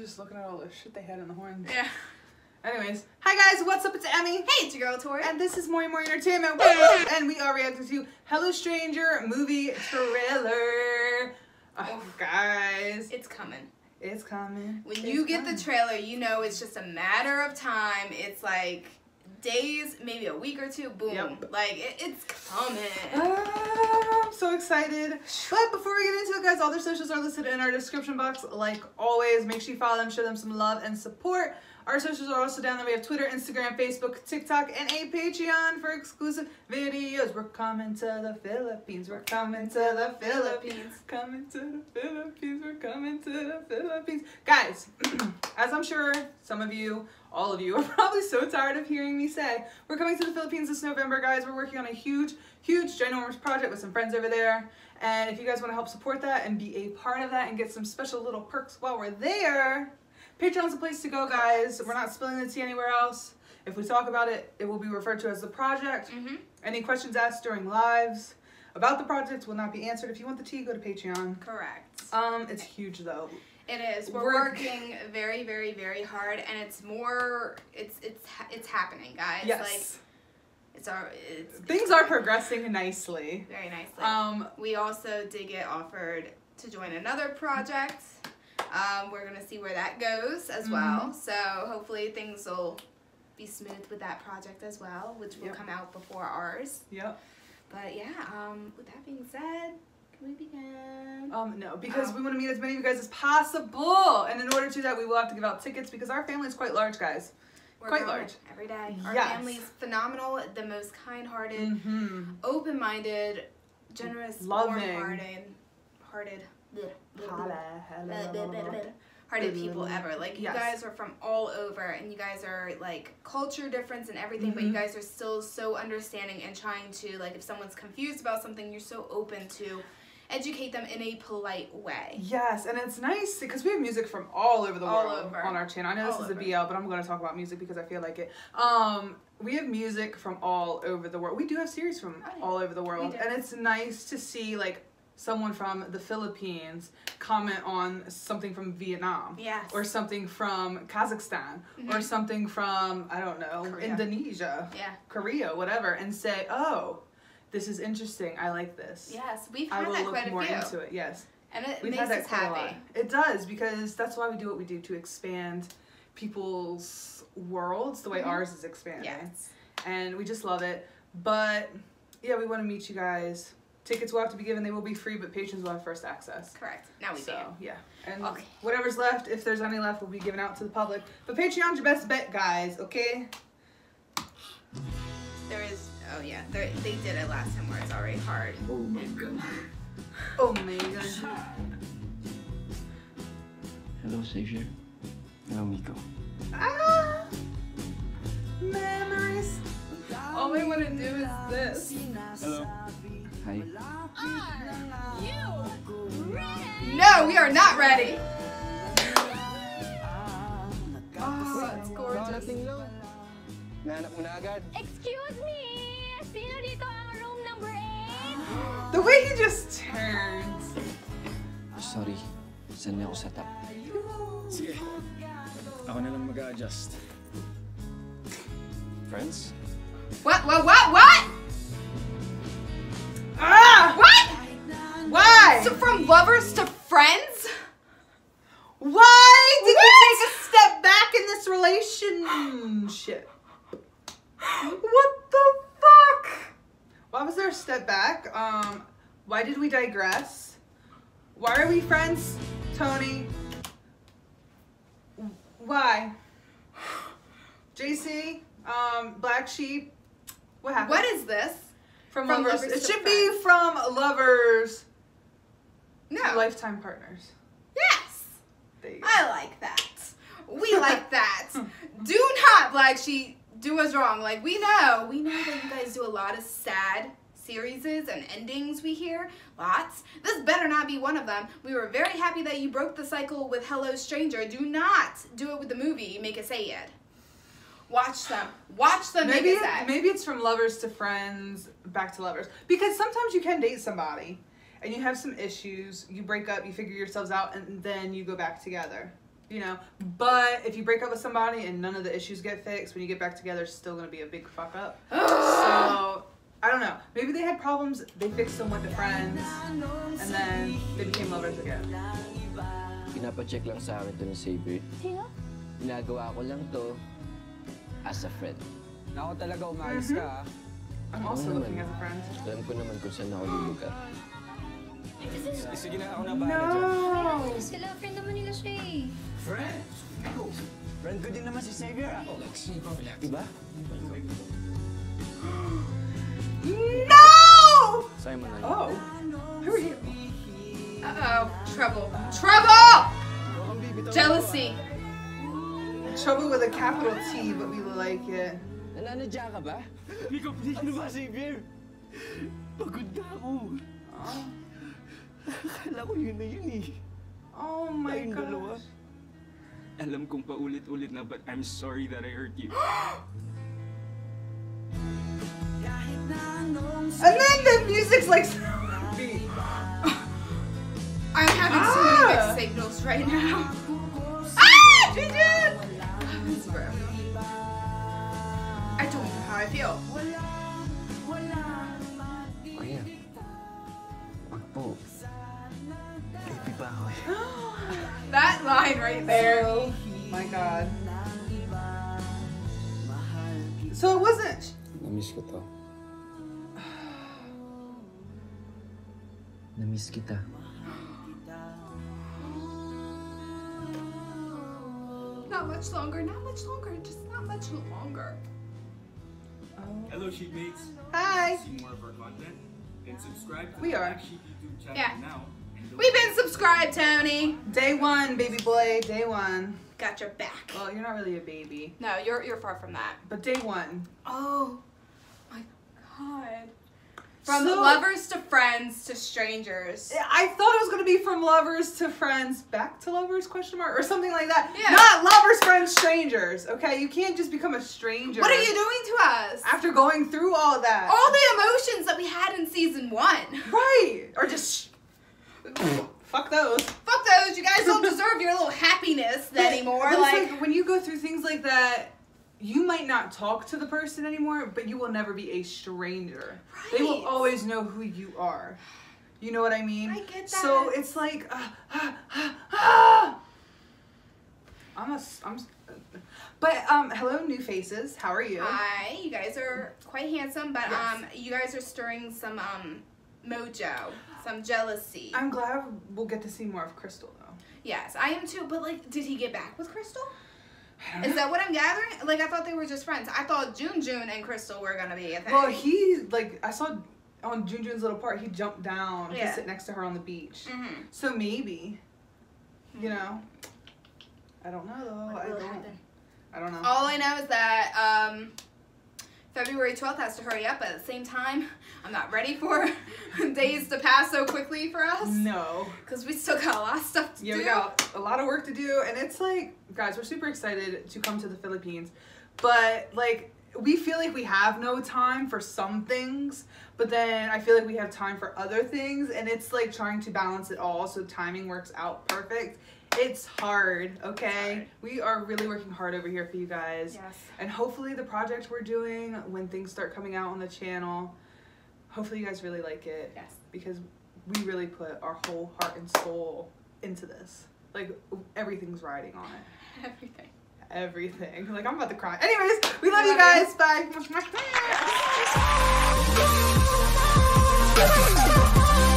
just looking at all the shit they had in the horns. Yeah. Anyways, hi guys, what's up? It's Emmy. Hey, it's your girl Tori. And this is Mori Mori Entertainment, and we are reacting to Hello Stranger movie trailer. Oh, oh, guys, It's coming. it's coming. When It's you get coming. the trailer, you know it's just a matter of time. It's like days, maybe a week or two. Boom. Yep. Like it, it's coming. Ah, I'm so excited. But before we get into it, guys, all their socials are listed in our description box. Like always, make sure you follow them, show them some love and support. Our socials are also down there. We have Twitter, Instagram, Facebook, TikTok, and a Patreon for exclusive videos. We're coming to the Philippines. We're coming to the Philippines. Coming to the Philippines. We're coming to the Philippines. Guys, as I'm sure some of you, all of you, are probably so tired of hearing me say, we're coming to the Philippines this November, guys. We're working on a huge, huge, ginormous project with some friends over there. And if you guys want to help support that and be a part of that and get some special little perks while we're there, Patreon's the place to go, guys. We're not spilling the tea anywhere else. If we talk about it, it will be referred to as the project. Mm-hmm. Any questions asked during lives about the project will not be answered. If you want the tea, go to Patreon. Correct. Um, it's huge though. It is. We're, working very, very, very hard, and it's more. It's it's it's happening, guys. Yes, Like it's our. It's, things it's are progressing nicely. very nicely. Um, we also did get offered to join another project. Um, we're gonna see where that goes as Mm-hmm. well. So hopefully things will be smooth with that project as well, which will Yep. come out before ours. yep. But yeah, um, with that being said, we begin? Um, no, because Oh. we want to meet as many of you guys as possible, and in order to do that, we will have to give out tickets because our family is quite large, guys. We're quite large. every day. Our Yes. is phenomenal, the most kind-hearted, Mm-hmm. open-minded, generous, warm-hearted, hearted, hearted people ever. Like you Yes. guys are from all over, and you guys are like culture difference and everything, but you Mhm. guys are still so understanding and trying to like if someone's confused about something, you're so open to educate them in a polite way. Yes, and it's nice because we have music from all over the All world over. on our channel. I know this is over. a BL, but I'm going to talk about music because I feel like it. Um, we have music from all over the world. We do have series from Oh, yeah. all over the world, and it's nice to see like someone from the Philippines comment on something from Vietnam. Yes. Or something from Kazakhstan, or Mhm. something from I don't know Korea. Indonesia, yeah. Korea, whatever, and say, "Oh, this is interesting. I like this. Yes, we've I had will that look quite a more few, into it." Yes. and it We've makes us quite a lot. happy. It does because that's why we do what we do to expand people's worlds the way Mhm. ours is expanding. Yes. And we just love it. But yeah, we want to meet you guys. Tickets will have to be given. They will be free, but patrons will have first access. Correct. Now we so do. yeah, and Okay. whatever's left, if there's any left, will be given out to the public. But Patreon's your best bet, guys. Okay. There is. Oh yeah, there, they did it last time where it's already hard. Oh my god. Oh my gosh. Hello, Xavier. Hello, Mico. Ah, memories. All we want to do is this. Hello. Hi. No, we are not ready. Oh, it's gorgeous. Nahanap mo na agad. Excuse me! Sino dito ang room number 8? The way he just turns. Sorry. Saan na ako set up? Sige. Ako na lang mag-a-adjust. Friends? What? What? What? What? Ah! What? Why? So from lovers to friends? Why did you What? take a step back in this relationship? What the fuck? Why was there a step back? Um, why did we digress? Why are we friends, Tony? Why? JC, um, Black Sheep. What happened? What is this? from, from lovers? lovers It should be from lovers No. lifetime partners. Yes. There you go. I like that. We like that. Do not, Black Sheep, do us wrong. Like, we know. We know that you guys do a lot of sad series and endings we hear. Lots. This better not be one of them. We were very happy that you broke the cycle with Hello Stranger. Do not do it with the movie Make It Say It. Watch them. Watch them maybe make it it- maybe it's from lovers to friends back to lovers because sometimes you can date somebody and you have some issues you break up you figure yourselves out and then you go back together You know, but if you break up with somebody and none of the issues get fixed, when you get back together, it's still gonna be a big fuck up. so I don't know. Maybe they had problems. They fixed them with the friends, and then they became lovers again. Pinapacheck lang sa akin to ni Xavier. Sino? Ginagawa ko lang to as a friend. Ako talaga umalis ka, ah. I'm also looking as a friend. Alam ko naman kung saan ako lulugar. Sige na, ako na bahala dyan. No. Sila, friend naman nila siya eh. Friend? Friend ko din naman si Xavier, ah. Diba? No! Simon na yun. Oh, who are you? Uh oh. Trouble. Trouble! Jealousy. Trouble with a capital T, but we like it. Nananadya ka ba? Ikaw, ano ba, Xavier? Pagod na ako. Oh, Akala ko yun na yun, eh. oh my Tayong dalawa. gosh. Alam kong paulit-ulit na, but I'm sorry that I hurt you. And then the music's like. I'm having so many Ah. mixed signals right now. Ah! Jinjin! It's. I don't know how I feel. Kuya. Wag po. Baby pa eh. That line right there. Oh my god. So it wasn't. Namiss ko to. Namiss kita. Not much longer, not much longer, just not much longer. Hello, Sheepmates. Hi. See more of our content? Then subscribe to We the are. Black YouTube channel Yeah. now. We've been subscribed, Tony. Day one, baby boy. Day one. Got your back. Well, you're not really a baby, No, you're you're far from that. but day one. Oh my god. From So- lovers to friends to strangers. I thought it was gonna be from lovers to friends, back to lovers? Question mark or something like that. Yeah. Not lovers, friends, strangers. Okay, you can't just become a stranger. What are you doing to us? after going through all of that? All the emotions that we had in season one. right, or just fuck those. Fuck those. You guys don't deserve your little happiness anymore. It's Like, when you go through things like that, you might not talk to the person anymore, but you will never be a stranger. Right. They will always know who you are. You know what I mean? I get that. So it's like, uh, ah, ah, ah. I'm a, s- I'm, but um, hello, new faces. How are you? hi, you guys are quite handsome, but Yes. um, you guys are stirring some um mojo, some jealousy. I'm glad we'll get to see more of Crystal though. yes, I am too. But like, did he get back with Crystal? Is that what I'm gathering? Like, I thought they were just friends. I thought June June and Crystal were gonna be a thing. Well, he like I saw on June June's little part. He jumped down Yeah. to sit next to her on the beach. Mhm. So maybe, you know, I don't know though. What I don't. happen? I don't know. All I know is that um, February 12th has to hurry up, but at the same time, I'm not ready for days to pass so quickly for us. No. Because we still got a lot of stuff to Yeah, do. we got a lot of work to do, and it's like, guys, we're super excited to come to the Philippines, but like. We feel like we have no time for some things, but then I feel like we have time for other things, and it's like trying to balance it all so timing works out perfect it's hard, okay? It's hard. We are really working hard over here for you guys. Yes. And hopefully the project we're doing, when things start coming out on the channel, hopefully you guys really like it. Yes. Because we really put our whole heart and soul into this. Like, everything's riding on it. Everything. Everything. Like, I'm about to cry. Anyways, we love, you guys. You. Bye.